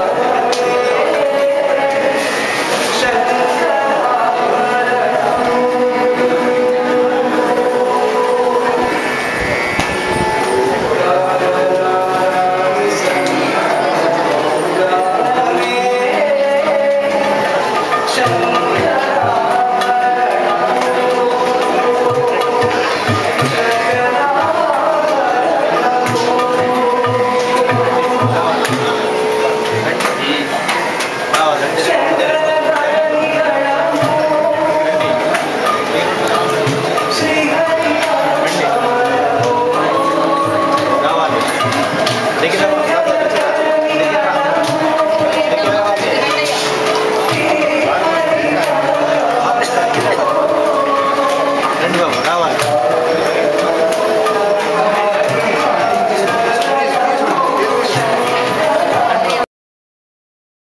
Thank đến vừa vào đâu